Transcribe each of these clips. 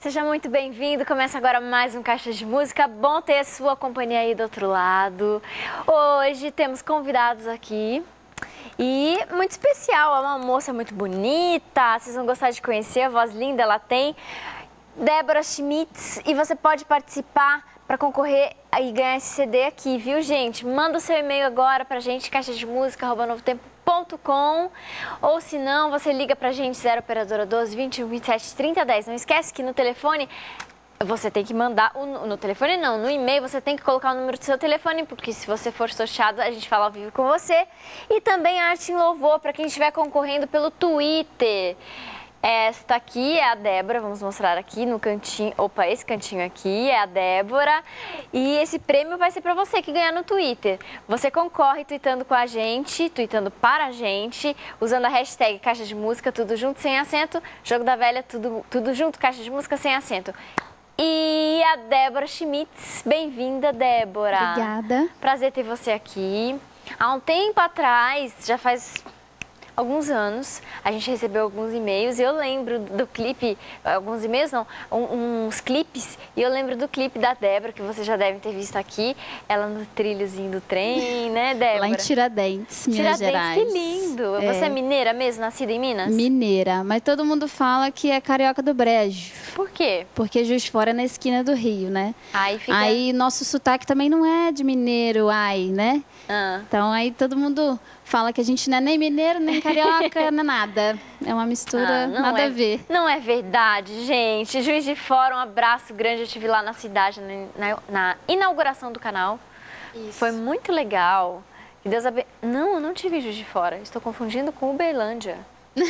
Seja muito bem-vindo. Começa agora mais um Caixa de Música. Bom ter a sua companhia aí do outro lado. Hoje temos convidados aqui. E muito especial, é uma moça muito bonita, vocês vão gostar de conhecer, a voz linda ela tem. Débora Schmitz, e você pode participar para concorrer e ganhar esse CD aqui, viu, gente? Manda o seu e-mail agora pra gente, caixa de música, ou se não, você liga pra gente, 0 operadora 12 21 27 30 10. Não esquece que no telefone você tem que mandar, o, no telefone não, no e-mail você tem que colocar o número do seu telefone, porque se você for sorteado, a gente fala ao vivo com você. E também arte em louvor, para quem estiver concorrendo pelo Twitter. Esta aqui é a Débora, vamos mostrar aqui no cantinho. Opa, esse cantinho aqui é a Débora. E esse prêmio vai ser para você que ganhar no Twitter. Você concorre tweetando com a gente, tweetando para a gente, usando a hashtag Caixa de Música, tudo junto, sem acento. Jogo da Velha, tudo, tudo junto, Caixa de Música, sem acento. E a Débora Schmitz. Bem-vinda, Débora. Obrigada. Prazer ter você aqui. Há um tempo atrás, já faz alguns anos, a gente recebeu alguns e-mails e eu lembro do clipe, alguns e-mails não, um, uns clipes, e eu lembro do clipe da Débora, que vocês já devem ter visto aqui, ela no trilhozinho do trem, né, Débora? Lá em Tiradentes, Minas Tiradentes, Gerais. que lindo! É. Você é mineira mesmo, nascida em Minas? Mineira, mas todo mundo fala que é carioca do Brejo. Por quê? Porque Juiz Fora é na esquina do Rio, né? Aí fica... Aí nosso sotaque também não é de mineiro, ai, né? Ah. Então aí todo mundo fala que a gente não é nem mineiro, nem carioca, não é nada. É uma mistura, Ah, não nada é- a ver. Não é verdade, gente. Juiz de Fora, um abraço grande. Eu estive lá na cidade, na, na inauguração do canal. Foi muito legal. Que Deus abe... Não, eu não tive Juiz de Fora. Estou confundindo com Uberlândia.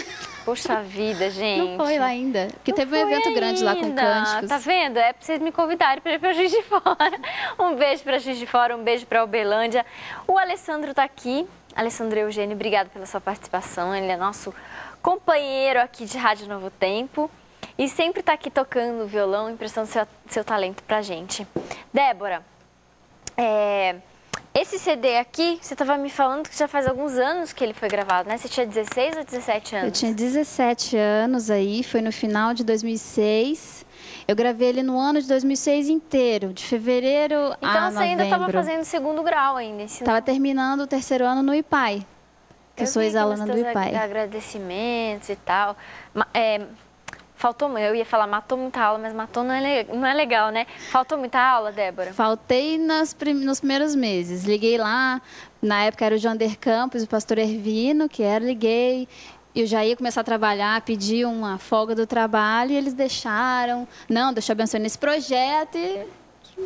Poxa vida, gente. Não foi lá ainda. Porque Não teve um evento grande lá com ainda. cânticos. Tá vendo? É pra vocês me convidarem para ir pra Juiz de Fora. Um beijo pra Juiz de Fora, um beijo pra Uberlândia. O Alessandro tá aqui. Alessandro Eugênio, obrigado pela sua participação. Ele é nosso companheiro aqui de Rádio Novo Tempo. E sempre tá aqui tocando violão, emprestando seu, seu talento pra gente. Débora, é, esse CD aqui, você estava me falando que já faz alguns anos que ele foi gravado, né? Você tinha 16 ou 17 anos? Eu tinha 17 anos aí, foi no final de 2006. Eu gravei ele no ano de 2006 inteiro, de fevereiro Então a você ainda estava novembro. fazendo segundo grau ainda. Estava terminando o terceiro ano no IPAI, que eu, sou vi aqui ex-aluna do IPAI. ag- agradecimentos e tal. É, faltou, eu ia falar matou muita aula, mas matou não é, não é legal, né? Faltou muita aula, Débora? Faltei nas prim- nos primeiros meses. Liguei lá, na época era o Jander Campos, o pastor Ervino, que era, liguei. Eu já ia começar a trabalhar, pedi uma folga do trabalho e eles deixaram. Não, Deus te abençoe nesse projeto e,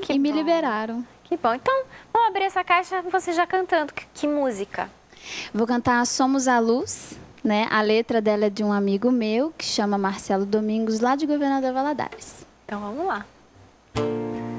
Que e me liberaram. Que bom. Então, vamos abrir essa caixa, você já cantando. Que, que música? Vou cantar Somos a Luz, né? A letra dela é de um amigo meu, que chama Marcelo Domingos, lá de Governador Valadares. Então, vamos lá. Todo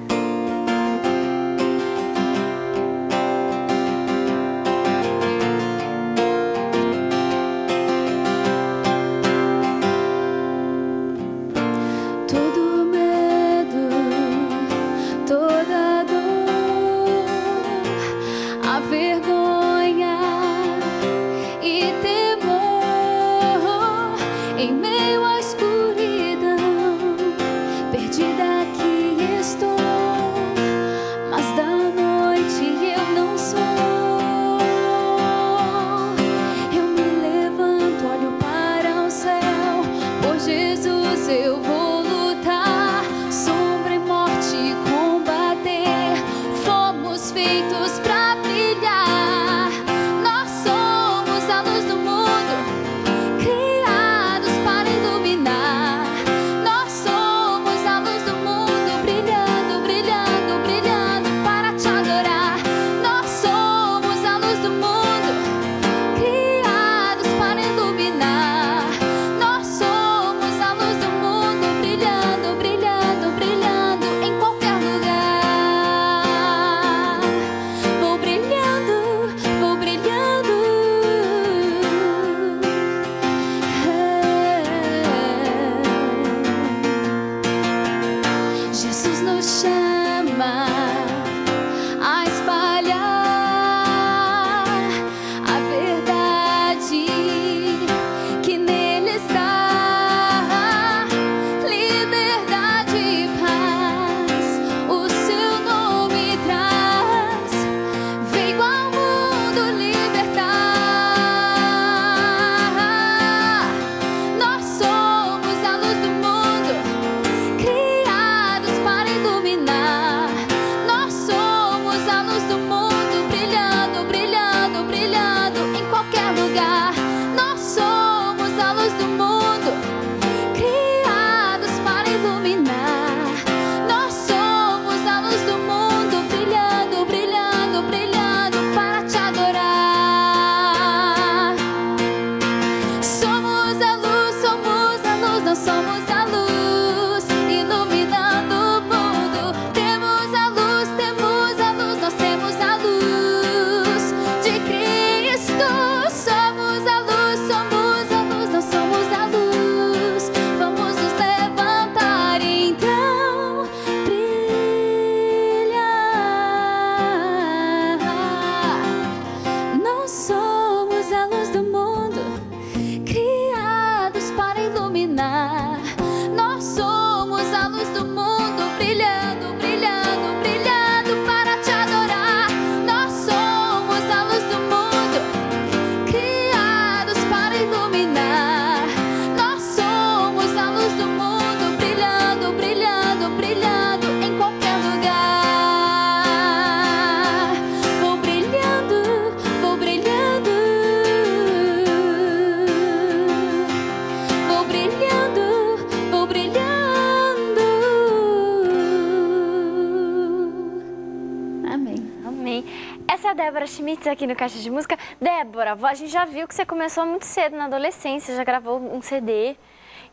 Aqui no Caixa de Música. Débora, a gente já viu que você começou muito cedo na adolescência, já gravou um CD.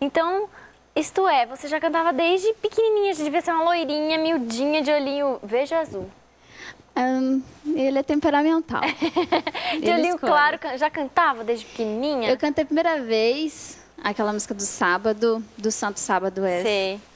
Então, isto é, você já cantava desde pequenininha, já devia ser uma loirinha, miudinha, de olhinho verde azul. Um, ele é temperamental. de ele olhinho escolhe. claro, já cantava desde pequenininha? Eu cantei a primeira vez aquela música do sábado, do Santo Sábado é. Sei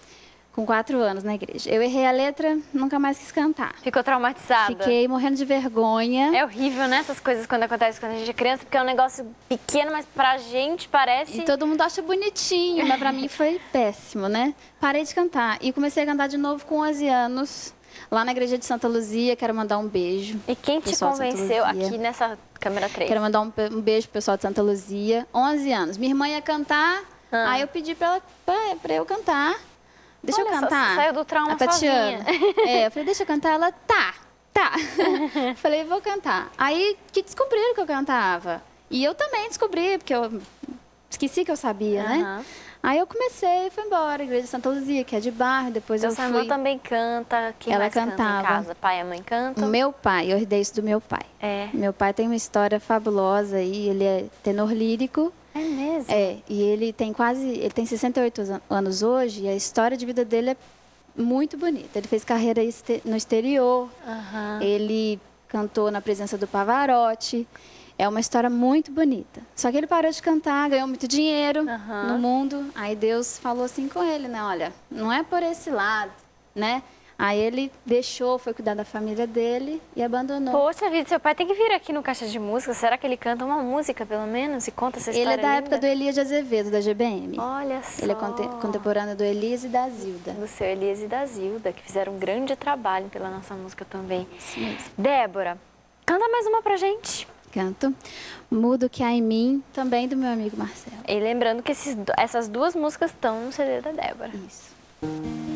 com quatro anos na igreja. Eu errei a letra, nunca mais quis cantar. Ficou traumatizada? Fiquei morrendo de vergonha. É horrível, né? Essas coisas quando acontecem quando a gente é criança, porque é um negócio pequeno, mas pra gente parece... E todo mundo acha bonitinho, mas pra mim foi péssimo, né? Parei de cantar e comecei a cantar de novo com 11 anos. Lá na igreja de Santa Luzia, quero mandar um beijo. E quem te convenceu aqui nessa câmera 3? Quero mandar um, um beijo pro pessoal de Santa Luzia. 11 anos. Minha irmã ia cantar, ah. aí eu pedi pra, ela, pra, pra eu cantar. Deixa Olha, eu cantar. Saiu do trauma a Tatiana. É, eu falei, deixa eu cantar. Ela, tá, tá. falei, vou cantar. Aí que descobriram que eu cantava. E eu também descobri, porque eu esqueci que eu sabia, uhum. né? Aí eu comecei e fui embora, Igreja de Santa Luzia, que é de bairro, depois Seu eu fui... Sua irmã também canta, quem Ela mais cantava. canta em casa? Pai e mãe cantam? O meu pai, eu herdei isso do meu pai. É. Meu pai tem uma história fabulosa aí, ele é tenor lírico, é mesmo? É, e ele tem quase, ele tem 68 anos hoje e a história de vida dele é muito bonita. Ele fez carreira no exterior, uhum. ele cantou na presença do Pavarotti. É uma história muito bonita. Só que ele parou de cantar, ganhou muito dinheiro uhum. no mundo. Aí Deus falou assim com ele, né? Olha, não é por esse lado, né? Aí ele deixou, foi cuidar da família dele e abandonou. Poxa vida, seu pai tem que vir aqui no Caixa de Música. Será que ele canta uma música, pelo menos, e conta essa história Ele é da linda? época do Elias de Azevedo, da GBM. Olha só. Ele é contemporâneo do Elias e da Zilda. Do seu Elias e da Zilda, que fizeram um grande trabalho pela nossa música também. Isso mesmo. Débora, canta mais uma pra gente. Canto. Mudo que há em mim, também do meu amigo Marcelo. E lembrando que esses, essas duas músicas estão no CD da Débora. Isso.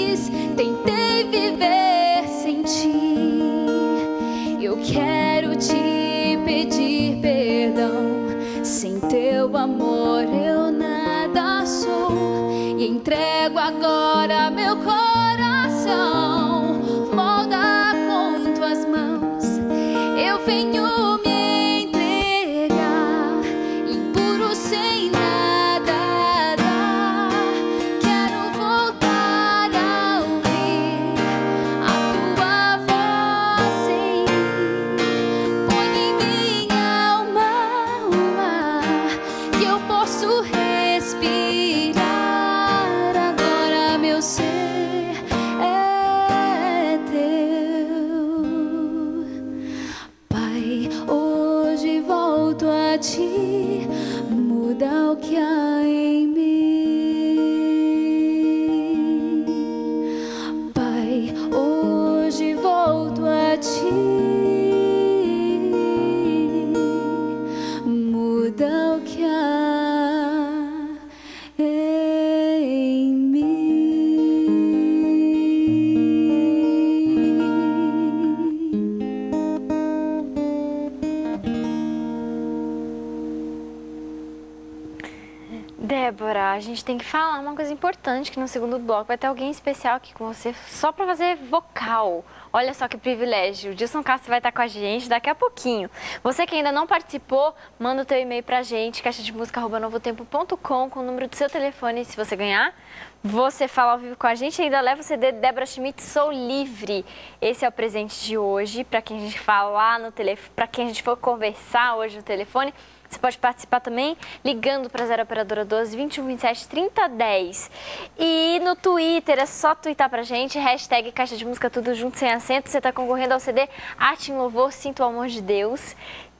Débora, a gente tem que falar uma coisa importante, que no segundo bloco vai ter alguém especial aqui com você só para fazer vocal. Olha só que privilégio. O Dilson Castro vai estar com a gente daqui a pouquinho. Você que ainda não participou, manda o teu e-mail pra gente, caixa de música novotempo.com com o número do seu telefone. Se você ganhar, você fala ao vivo com a gente e ainda leva o CD Débora Schmidt Sou Livre. Esse é o presente de hoje para quem a gente falar no telefone, para quem a gente for conversar hoje no telefone. Você pode participar também ligando para 0 Operadora 12 21 27 30 10. E no Twitter é só twittar pra gente, hashtag Caixa de Música Tudo Junto Sem Acento. Você está concorrendo ao CD Arte em Louvor, Sinto o Amor de Deus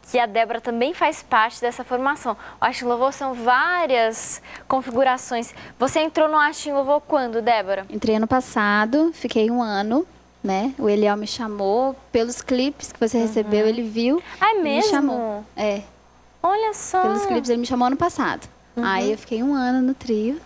que a Débora também faz parte dessa formação. O Arte em Louvor são várias configurações. Você entrou no Arte em Louvor quando, Débora? Entrei ano passado, fiquei um ano, né? O Eliel me chamou, pelos clipes que você uhum. recebeu, ele viu. Ah, é mesmo? Me chamou. É. Olha só. Pelos clipes ele me chamou ano passado. Uhum. Aí eu fiquei um ano no trio.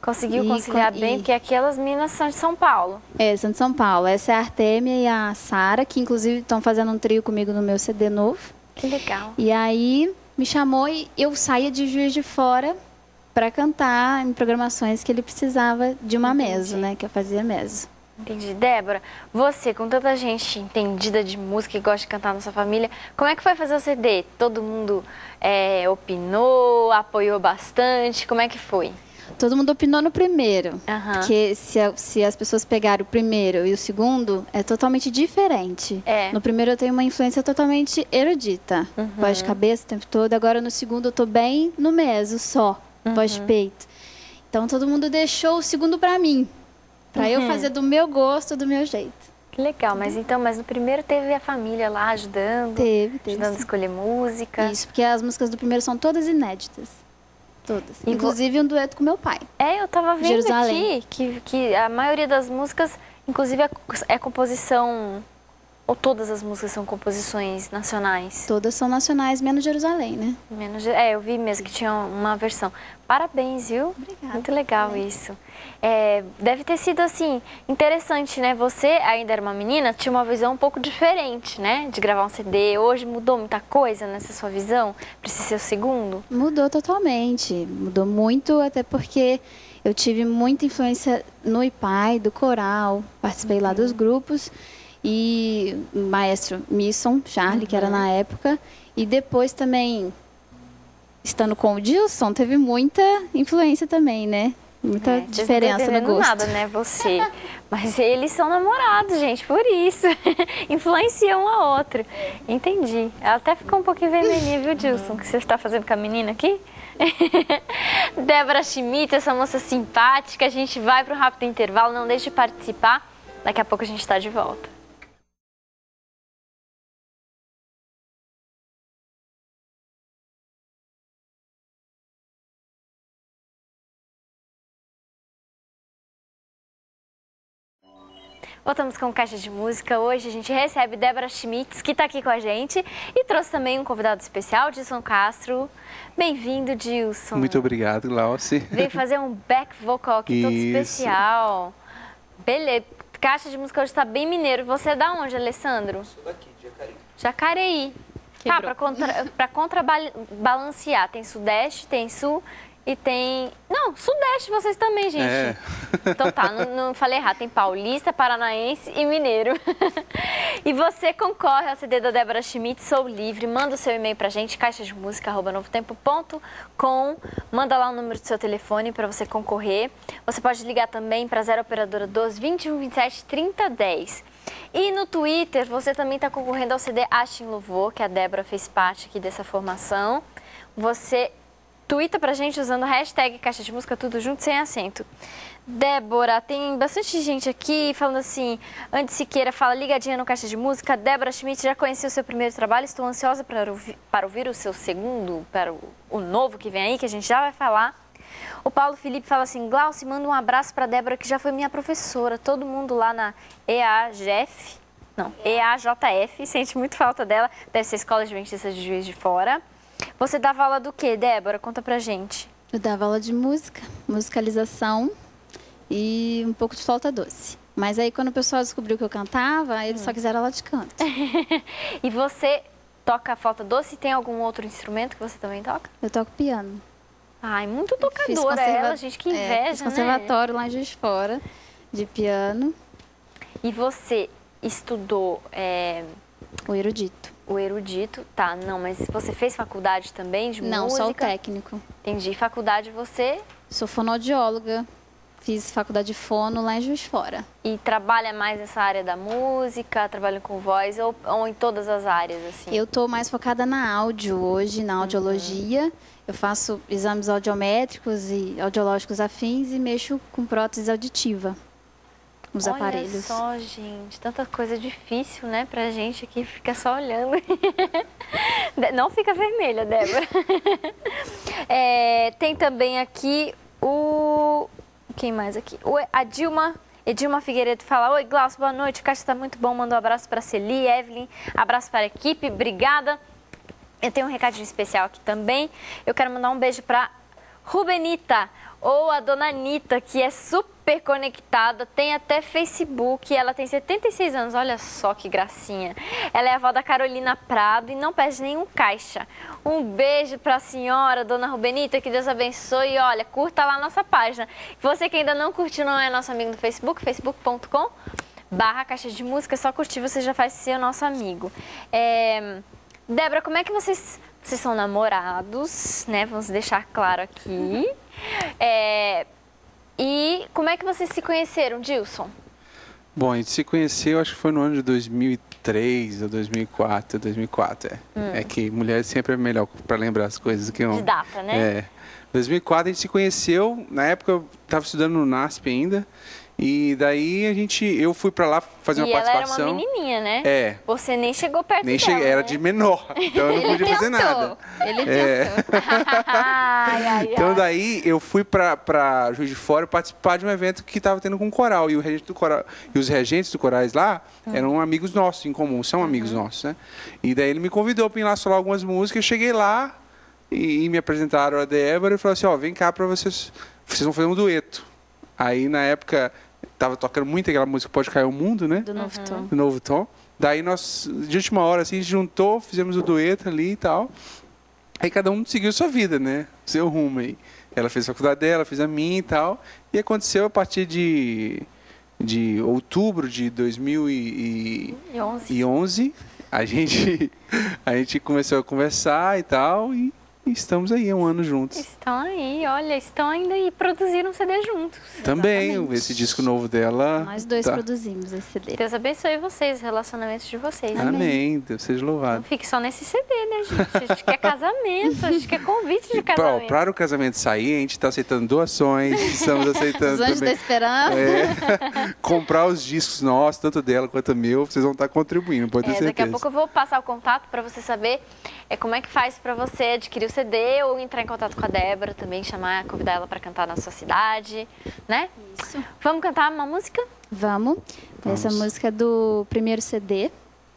Conseguiu e, conciliar e... bem, porque aquelas minas são de São Paulo. É, são de São Paulo. Essa é a Artemia e a Sara, que inclusive estão fazendo um trio comigo no meu CD novo. Que legal. E aí me chamou e eu saía de Juiz de Fora para cantar em programações que ele precisava de uma Entendi. mesa, né? Que eu fazia mesa. Entendi. Débora, você, com tanta gente entendida de música e gosta de cantar na sua família, como é que foi fazer o CD? Todo mundo é, opinou, apoiou bastante? Como é que foi? Todo mundo opinou no primeiro. Uhum. Porque se, se as pessoas pegarem o primeiro e o segundo, é totalmente diferente. É. No primeiro eu tenho uma influência totalmente erudita. Uhum. Voz de cabeça o tempo todo. Agora no segundo eu tô bem no meso só. Uhum. Voz de peito. Então todo mundo deixou o segundo para mim. Para eu uhum. fazer do meu gosto, do meu jeito. Que legal, mas então, mas no primeiro teve a família lá ajudando? Teve, teve. Ajudando sim. a escolher música? Isso, porque as músicas do primeiro são todas inéditas. Todas. E inclusive um dueto com meu pai. É, eu tava vendo Jerusalém. aqui que, que a maioria das músicas, inclusive, é, é composição ou todas as músicas são composições nacionais? Todas são nacionais, menos Jerusalém, né? Menos, é, eu vi mesmo que tinha uma versão. Parabéns, viu? Obrigada. Muito legal isso. É, deve ter sido, assim, interessante, né? Você ainda era uma menina, tinha uma visão um pouco diferente, né? De gravar um CD. Hoje mudou muita coisa nessa sua visão? Precisa ser o segundo? Mudou totalmente. Mudou muito, até porque eu tive muita influência no IPAI, do coral. Participei uhum. lá dos grupos e o maestro Misson, Charlie, uhum. que era na uhum. época, e depois também, estando com o Dilson, teve muita influência também, né? Muita é, diferença no gosto. nada, né, você. Mas eles são namorados, gente, por isso. Influenciam um a outra. Entendi. Ela até ficou um pouquinho vermelhinha, viu, Dilson? O que você está fazendo com a menina aqui? Débora Schmidt, essa moça simpática. A gente vai para um rápido intervalo. Não deixe de participar. Daqui a pouco a gente está de volta. Voltamos com Caixa de Música. Hoje a gente recebe Débora Schmitz, que está aqui com a gente, e trouxe também um convidado especial, Dilson Castro. Bem-vindo, Dilson. Muito obrigado, Glauci. Veio fazer um back vocal aqui Isso. todo especial. Beleza. Caixa de Música hoje está bem mineiro. Você é da onde, Alessandro? Eu sou daqui, de Jacareí. Jacareí. Tá, para contra, contrabalancear, tem Sudeste, tem Sul e tem. Não, Sudeste vocês também, gente. É. Então tá, não, não, falei errado. Tem paulista, paranaense e mineiro. e você concorre ao CD da Débora Schmidt, Sou Livre. Manda o seu e-mail pra gente, caixa de música, arroba novotempo.com. Manda lá o número do seu telefone para você concorrer. Você pode ligar também para 0 Operadora 12 21 27 30 10. E no Twitter, você também está concorrendo ao CD Ashton Louvor, que a Débora fez parte aqui dessa formação. Você Twitta pra gente usando hashtag Caixa de Música Tudo Junto Sem Acento. Débora, tem bastante gente aqui falando assim, antes Siqueira fala ligadinha no Caixa de Música. Débora Schmidt já conheceu o seu primeiro trabalho, estou ansiosa para ouvir, para ouvir o seu segundo, para o, o, novo que vem aí, que a gente já vai falar. O Paulo Felipe fala assim, Glauci, manda um abraço para Débora, que já foi minha professora. Todo mundo lá na EAGF, não, EAJF, sente muito falta dela, deve ser Escola Adventista de Juiz de Fora. Você dava aula do que, Débora? Conta pra gente. Eu dava aula de música, musicalização e um pouco de flauta doce. Mas aí quando o pessoal descobriu que eu cantava, eles hum. só quiseram aula de canto. e você toca flauta doce e tem algum outro instrumento que você também toca? Eu toco piano. Ai, muito tocadora ela, gente, que é, inveja, fiz né? conservatório lá em Juiz Fora, de piano, E você estudou é, o erudito. O erudito, tá? Não, mas você fez faculdade também de Não, música? só o técnico. Entendi. Faculdade você Sou fonoaudióloga, fiz faculdade de fono lá em Juiz Fora. e trabalha mais nessa área da música, trabalha com voz ou, ou em todas as áreas, assim? Eu tô mais focada na áudio hoje, na audiologia. Eu faço exames audiométricos e audiológicos afins e mexo com prótese auditiva. Os Olha aparelhos. só, gente, tanta coisa difícil, né, pra gente aqui, fica só olhando. Não fica vermelha, Débora. É, tem também aqui o... Quem mais aqui? O, a Dilma... Edilma Figueiredo fala, Oi, Glaucio, boa noite, o caixa está muito bom, mandou um abraço para Celi, Evelyn, abraço para a equipe, obrigada. Eu tenho um recadinho especial aqui também. Eu quero mandar um beijo para Rubenita, ou a dona Anitta, que é super conectada, tem até Facebook, ela tem 76 anos, olha só que gracinha. Ela é avó da Carolina Prado e não perde nenhum caixa. Um beijo para a senhora, dona Rubenita, que Deus abençoe. E olha, curta lá a nossa página. Você que ainda não curtiu, não é nosso amigo no Facebook, facebook.com barra caixa de música, é só curtir, você já faz ser nosso amigo. É... Débora, como é que vocês. Vocês são namorados, né? Vamos deixar claro aqui. É, E como é que vocês se conheceram, Dilson? Bom, a gente se conheceu, acho que foi no ano de 2003 ou 2004, 2004, é. É que mulher sempre é melhor para lembrar as coisas que homem. De data, né? É. 2004 a gente se conheceu, na época eu estava estudando no NASP ainda, e daí a gente, eu fui para lá fazer e uma ela era participação. uma menininha, né? É. Você nem chegou perto Nem dela, cheguei, era né? de menor, então eu não podia fazer nada. Ele É. tentou. ai, ai, Então ai. daí eu fui pra, pra Juiz de Fora participar de um evento que estava tendo com o coral. E, o regente do coral, e os regentes do corais lá eram amigos nossos em comum, são amigos nossos, né? E daí ele me convidou para ir lá solar algumas músicas. Eu cheguei lá e, e me apresentaram a Débora e falou assim, ó, vem cá para vocês, vocês vão fazer um dueto. Aí na época tava tocando muito aquela música Pode Cair o Mundo, né? Do novo tom. do novo tom. Daí nós, de última hora, assim, a gente juntou, fizemos o dueto ali e tal. Aí cada um seguiu sua vida, né? Seu rumo aí. Ela fez a faculdade dela, fez a minha e tal. E aconteceu a partir de, de outubro de 2011, E 11. a gente, a gente começou a conversar e tal. E, e estamos aí há um ano juntos. Estão aí, olha, estão ainda e produziram um CD juntos. Também, Exatamente. esse disco novo dela. Nós dois tá. produzimos esse CD. Deus abençoe vocês, os relacionamentos de vocês. Amém, Deus seja Não louvado. fique só nesse CD, né, gente? A gente quer casamento, a gente quer convite de casamento. Para o casamento sair, a gente está aceitando doações, estamos aceitando Os anjos da também esperança. é, comprar os discos nossos, tanto dela quanto meu, vocês vão estar contribuindo, pode ter É, certeza. daqui a pouco eu vou passar o contato para você saber é, como é que faz para você adquirir o CD ou entrar em contato com a Débora também, chamar, convidar ela para cantar na sua cidade, né? Isso. Vamos cantar uma música? Vamos. Essa Vamos. música é do primeiro CD,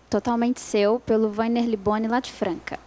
totalmente seu, pelo Vainer Liboni lá de Franca.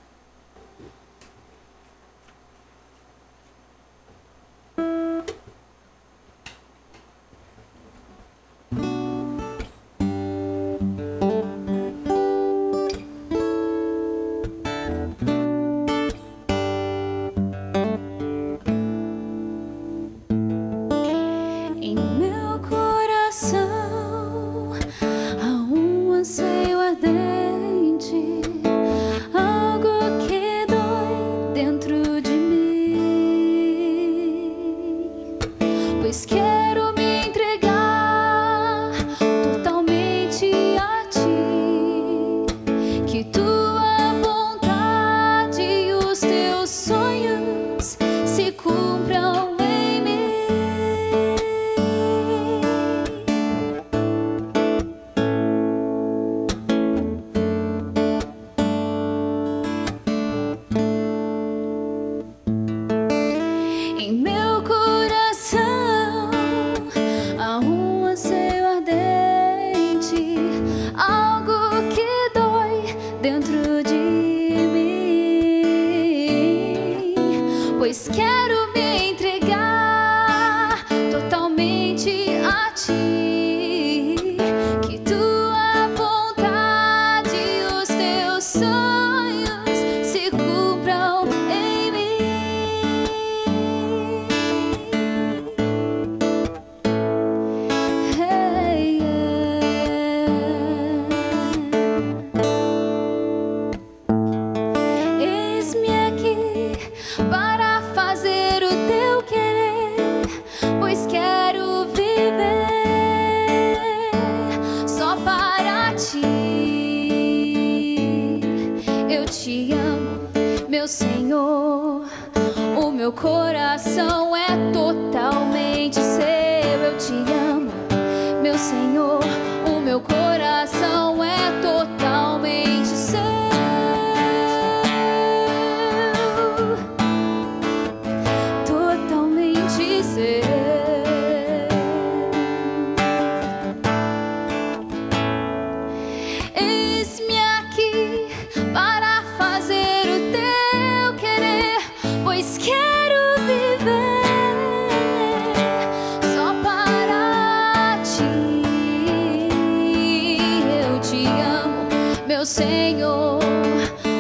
Senhor.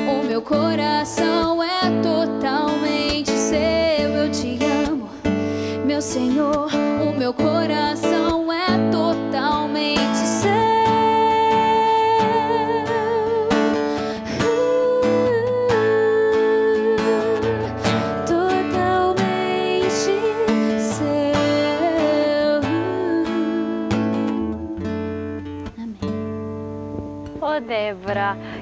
O meu coração é totalmente seu. Eu te amo, meu Senhor. O meu coração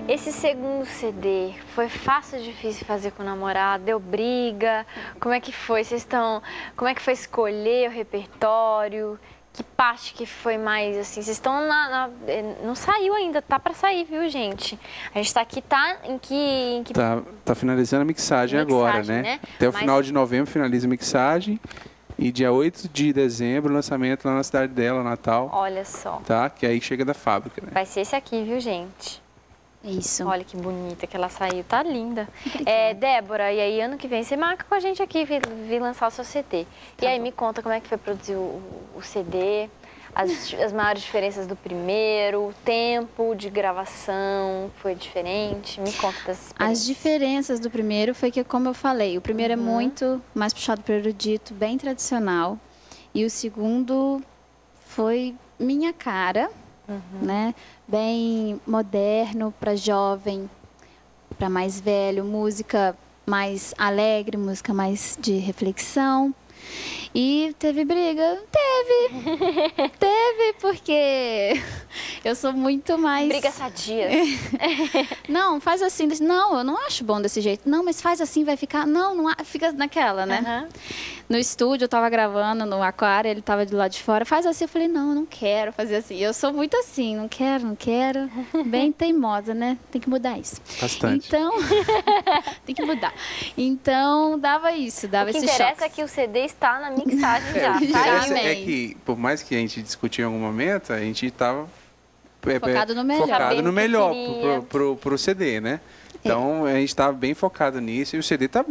esse segundo CD foi fácil ou difícil fazer com o namorado? Deu briga? Como é que foi? Vocês estão. Como é que foi escolher o repertório? Que parte que foi mais assim? Vocês estão na, na- eh, Não saiu ainda, tá pra sair, viu, gente? A gente tá aqui, tá em que. Em que... Tá, tá finalizando a mixagem, Mixagem, agora, né? né? Até o Mas- final de novembro finaliza a mixagem. E dia 8 de dezembro, lançamento lá na cidade dela, Natal. Olha só. Tá? Que aí chega da fábrica, né? Vai ser esse aqui, viu, gente? Isso. Olha que bonita que ela saiu, tá linda. É, Débora, e aí ano que vem você marca com a gente aqui vir, lançar o seu CD. e aí me conta como é que foi produzir o, o CD, as, as maiores diferenças do primeiro, o tempo de gravação foi diferente. Me conta dessas As diferenças do primeiro foi que, como eu falei, o primeiro é muito mais puxado para erudito, bem tradicional. E o segundo foi minha cara, né? Bem moderno para jovem, para mais velho, música mais alegre, música mais de reflexão. E teve briga? Teve. teve, porque eu sou muito mais. Brigas sadias. Não, faz assim. Não, eu não acho bom desse jeito. Não, mas faz assim, vai ficar. Não, não fica naquela, né? Aham. No estúdio, eu tava gravando no aquário, ele tava de lá de fora. Faz assim, eu falei, não, eu não quero fazer assim. Eu sou muito assim, não quero, não quero. Bem teimosa, né? Tem que mudar isso. Bastante. Então, tem que mudar. Então, dava isso, dava O que esse interessa choque. é que o CD está na mixagem É, já, tá? é que, por mais que a gente discutiu em algum momento, a gente estava Focado no melhor. focado no melhor pro, pro, pro CD, né? Então a gente estava bem focado nisso e o CD tá.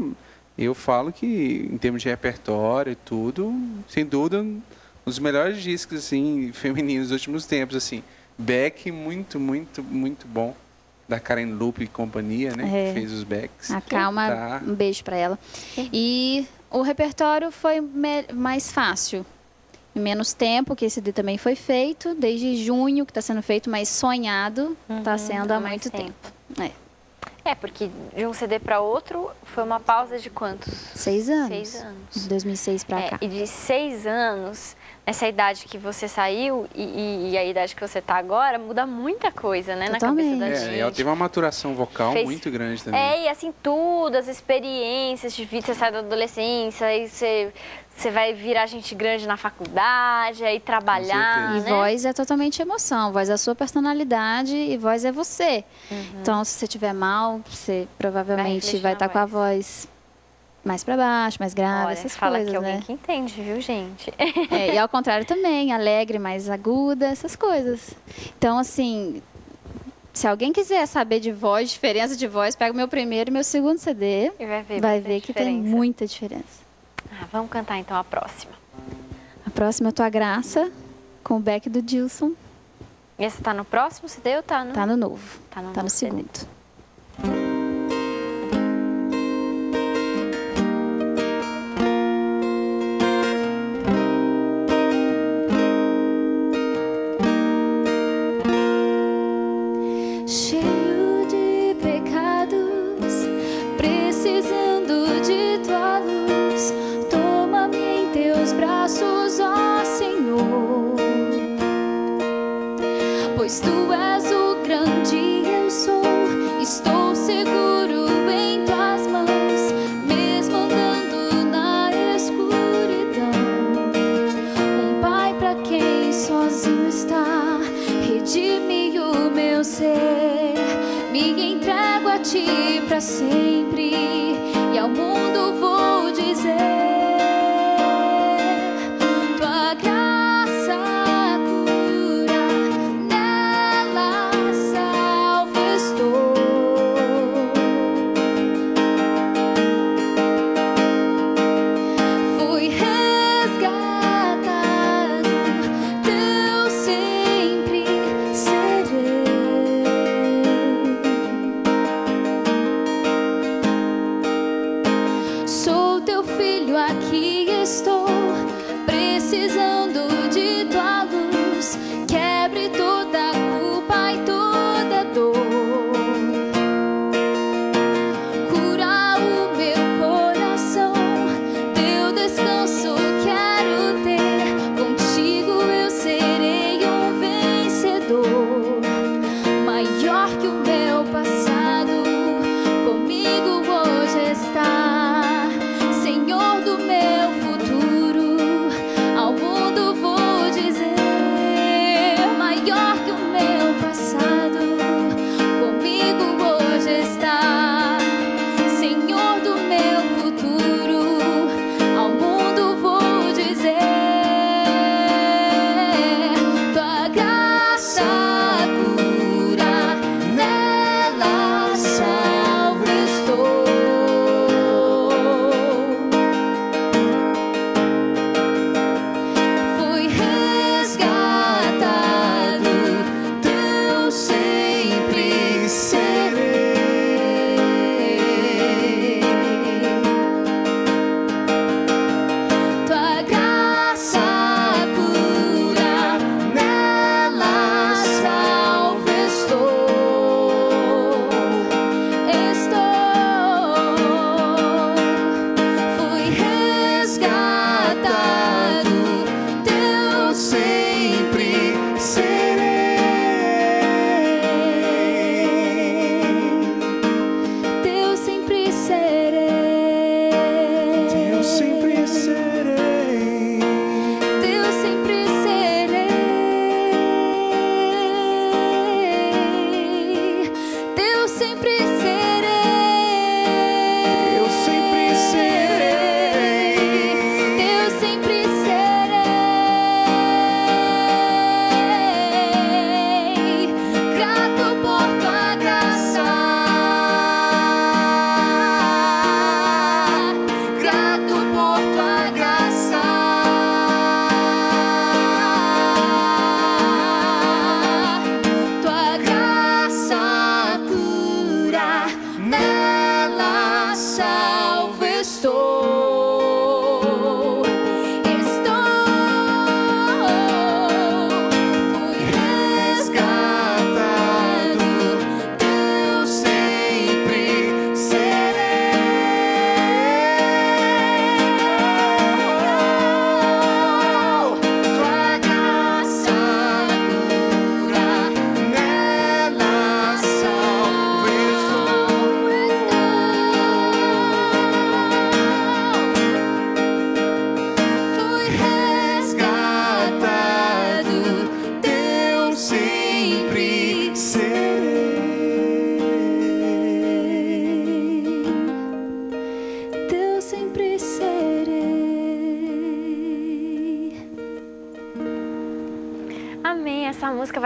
Eu falo que em termos de repertório e tudo, sem dúvida, um dos melhores discos assim femininos dos últimos tempos, assim. Beck muito, muito, muito bom. Da Karen Loop e companhia, né? É. Que fez os Becks. A Calma, Tá. um beijo pra ela. E o repertório foi mais fácil. Em menos tempo, que esse CD também foi feito, desde junho que está sendo feito, mas sonhado está sendo há muito tempo. É. É, porque de um CD para outro foi uma pausa de quantos? Seis anos. Seis anos. De 2006 pra É, cá. e de seis anos, nessa idade que você saiu e, e- e a idade que você tá agora, muda muita coisa, né? Na cabeça da Totalmente. gente. É, ela teve uma maturação vocal Fez- muito grande também. É, e assim, tudo, as experiências de vida, você sai da adolescência, aí você, você vai virar gente grande na faculdade, aí trabalhar, certeza. E né? voz é totalmente emoção. Voz é a sua personalidade e voz é você. Então, se você estiver mal, você provavelmente vai na estar com a voz mais para baixo, mais grave, Olha, essas fala coisas, que alguém né? que entende, viu, gente? É, e ao contrário também, alegre, mais aguda, essas coisas. Então, assim, se alguém quiser saber de voz, diferença de voz, pega o meu primeiro e meu segundo CD, E vai ver, vai ver que tem diferença. muita diferença. Ah, vamos cantar então a próxima. A próxima é Tua Graça, com o back do Dilson, E essa tá no próximo CD ou tá no... tá no novo, Tá no tá no novo CD.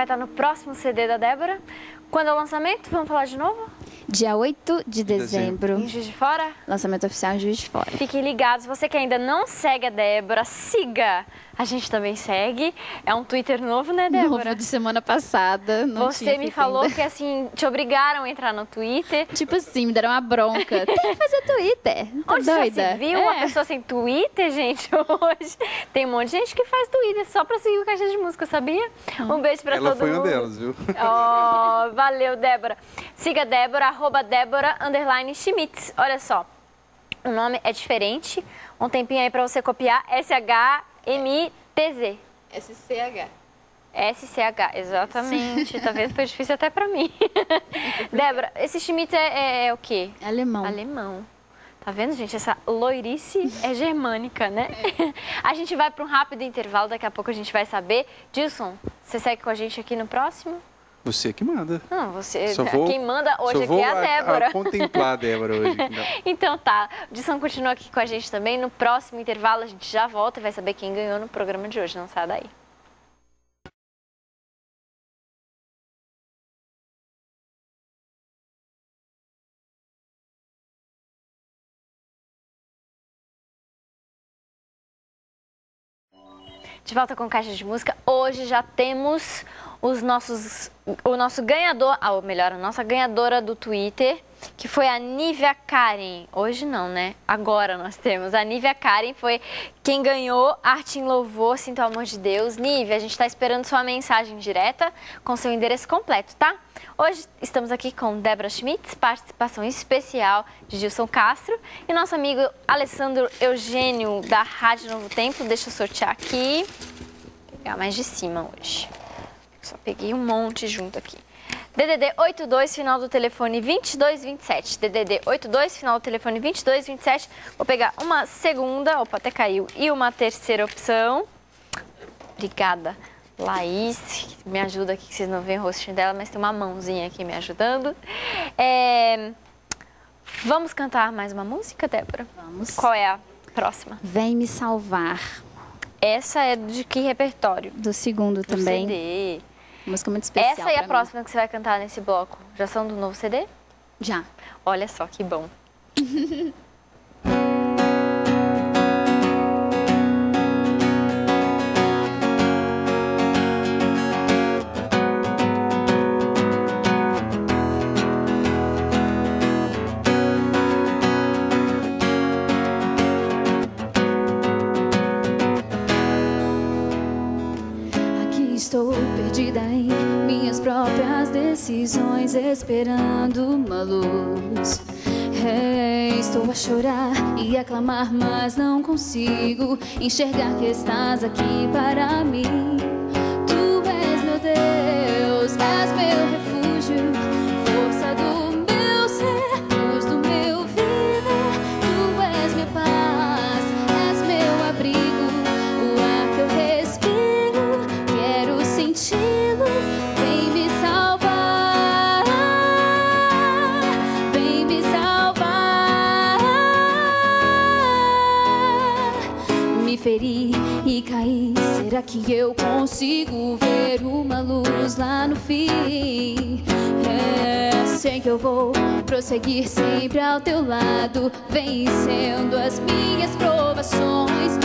Vai estar no próximo CD da Débora. Quando é o lançamento? Vamos falar de novo? Dia 8 de dezembro, Em Juiz de Fora? lançamento oficial em Juiz de Fora. Fiquem ligados. Você que ainda não segue a Débora, siga. A gente também segue. É um Twitter novo, né, Débora? Novo de semana passada. Não Você me falou ainda. que assim, te obrigaram a entrar no Twitter. Tipo assim, me deram uma bronca. Tem que fazer Twitter. Tá Onde doida? já se viu uma É. pessoa sem Twitter, gente, hoje? Tem um monte de gente que faz Twitter só pra seguir o Caixa de Música, sabia? Um beijo pra Ela todo foi mundo. uma delas, viu? Oh, valeu, Débora. Siga a Débora, arroba Débora, underline Schmitz. Olha só, o nome é diferente. Um tempinho aí pra você copiar. S-H-M-I-T-Z. SCH. S-C-H, exatamente. Tá vendo? Foi difícil até pra mim. Débora, esse Schmitz é, é- é o quê? Alemão. Alemão. Tá vendo, gente? Essa loirice é germânica, né? A gente vai para um rápido intervalo, daqui a pouco a gente vai saber. Dilson, você segue com a gente aqui no próximo? Você que manda. Não, você. Só vou- quem manda hoje aqui vou é a Débora. contemplar a Débora hoje. Então tá, o Dison continua aqui com a gente também. No próximo intervalo a gente já volta e vai saber quem ganhou no programa de hoje. Não sai daí. De volta com Caixa de Música. Hoje já temos os nossos, o nosso ganhador, ah, ou melhor, a nossa ganhadora do Twitter, que foi a Nívia Karen. Hoje não, né? Agora nós temos. A Nívia Karen foi quem ganhou Arte em Louvor, Sinto o Amor de Deus. Nívia, a gente está esperando sua mensagem direta com seu endereço completo, tá? Hoje estamos aqui com Débora Schmitz, participação especial de Gilson Castro e nosso amigo Alessandro Eugênio da Rádio Novo Tempo. Deixa eu sortear aqui. Vou pegar mais de cima hoje. Só peguei um monte junto aqui. DDD 82, final do telefone 2227. DDD 82, final do telefone 2227. Vou pegar uma segunda, opa, até caiu, e uma terceira opção. Obrigada, Laís, que me ajuda aqui, que vocês não veem o rostinho dela, mas tem uma mãozinha aqui me ajudando. É, Vamos cantar mais uma música, Débora? Vamos. Qual é a próxima? Vem me salvar. Essa é de que repertório? Do segundo Do também. CD. Música muito especial. Essa e a mim. próxima que você vai cantar nesse bloco? Já são do novo CD? Já. Olha só que bom. esperando uma luz. É, estou a chorar e a clamar, mas não consigo enxergar que estás aqui para mim. Feri e caí. Será que eu consigo ver uma luz lá no fim? É, sei que eu vou prosseguir sempre ao teu lado, vencendo as minhas provações,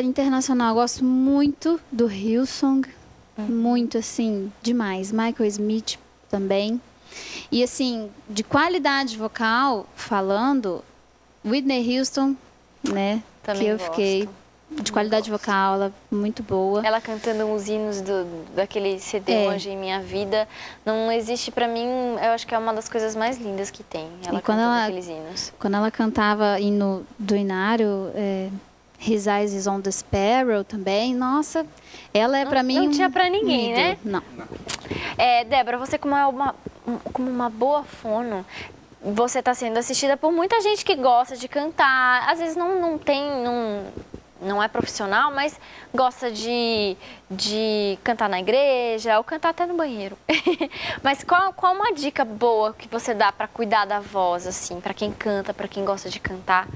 Internacional, eu gosto muito do Hillsong. Muito, assim, demais. Michael Smith também. E, assim, de qualidade vocal, falando, Whitney Houston, né? Também que eu gosto. fiquei de qualidade vocal, ela muito boa. Ela cantando os hinos do, daquele CD É. Hoje em Minha Vida. Não existe pra mim, eu acho que é uma das coisas mais lindas que tem. Ela E quando ela- aqueles hinos. Quando ela cantava hino do Inário, é, His Eyes is on the Sparrow também, nossa, ela é pra mim não um tinha pra ninguém, ídolo. né? Não. É, Débora, você como, é uma, um- como uma boa fono, você está sendo assistida por muita gente que gosta de cantar. Às vezes não, não tem, não, não é profissional, mas gosta de, de cantar na igreja ou cantar até no banheiro. mas qual, qual uma dica boa que você dá para cuidar da voz, assim, para quem canta, para quem gosta de cantar?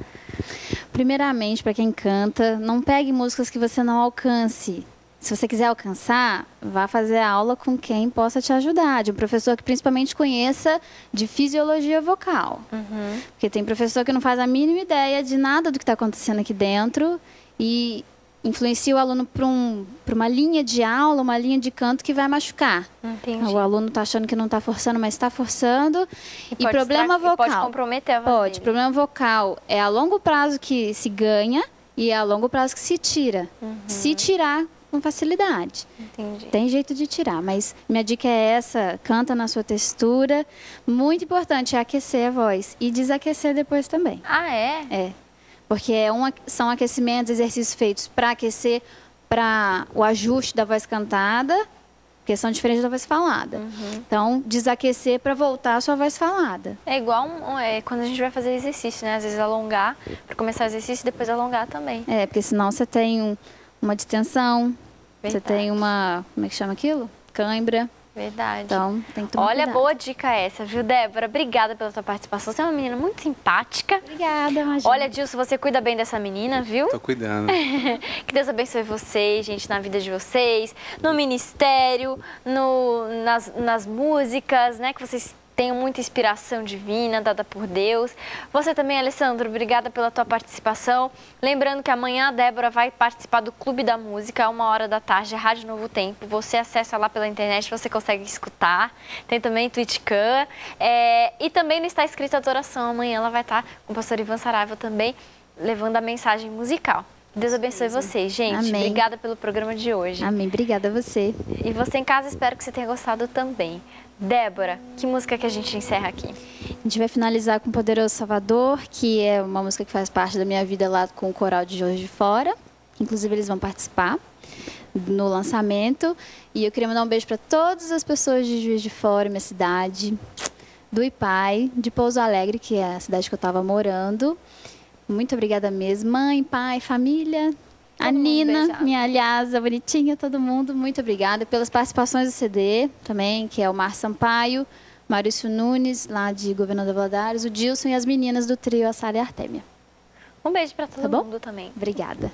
Primeiramente, para quem canta, não pegue músicas que você não alcance. Se você quiser alcançar, vá fazer aula com quem possa te ajudar, de um professor que principalmente conheça de fisiologia vocal. Porque tem professor que não faz a mínima ideia de nada do que está acontecendo aqui dentro e influencia o aluno para um, pra uma linha de aula, uma linha de canto que vai machucar. Entendi. O aluno está achando que não está forçando, mas está forçando. E, pode problema estra- e vocal. pode comprometer a voz Pode. dele. Problema vocal é a longo prazo que se ganha e é a longo prazo que se tira. Uhum. Se tirar com facilidade. Entendi. Tem jeito de tirar, mas minha dica é essa: canta na sua textura. Muito importante é aquecer a voz e desaquecer depois também. Ah, é? É. Porque é um, são aquecimentos, exercícios feitos para aquecer para o ajuste da voz cantada, porque são diferentes da voz falada. Uhum. Então, desaquecer para voltar à sua voz falada. É igual um- é, quando a gente vai fazer exercício, né? Às vezes alongar, para começar o exercício e depois alongar também. É, porque senão você tem um- uma distensão, você Verdade. tem uma. Como é que chama aquilo? Cãibra. Verdade. Então, tem que tomar Olha, cuidado. boa dica essa, viu, Débora? Obrigada pela tua participação. Você é uma menina muito simpática. Obrigada, Imagina. Olha, Dilson, você cuida bem dessa menina, viu? Tô cuidando. Que Deus abençoe vocês, gente, na vida de vocês, no ministério, no, nas, nas músicas, né? Que vocês tenham muita inspiração divina dada por Deus. Você também, Alessandro, obrigada pela tua participação. Lembrando que amanhã a Débora vai participar do Clube da Música, uma hora da tarde, Rádio Novo Tempo. Você acessa lá pela internet, você consegue escutar. Tem também Twitchcan. É, e também no Está Escrito Adoração. Amanhã ela vai estar com o pastor Ivan Saraiva também, levando a mensagem musical. Deus abençoe vocês, gente. Amém. Obrigada pelo programa de hoje. Amém. Obrigada a você. E você em casa, espero que você tenha gostado também. Débora, que música que a gente encerra aqui? A gente vai finalizar com Poderoso Salvador, que é uma música que faz parte da minha vida lá com o coral de Jorge de Fora. Inclusive, eles vão participar no lançamento. E eu queria mandar um beijo para todas as pessoas de Juiz de Fora, minha cidade, do Ipai, de Pouso Alegre, que é a cidade que eu estava morando. Muito obrigada mesmo, mãe, pai, família. A Nina, beijado. minha aliasa, bonitinha, todo mundo. Muito obrigada pelas participações do CD também, que é o Mar Sampaio, Maurício Nunes, lá de Governador Valadares, o Dilson e as meninas do trio A Sara e a Artêmia. Um beijo pra todo Tá mundo também. Obrigada.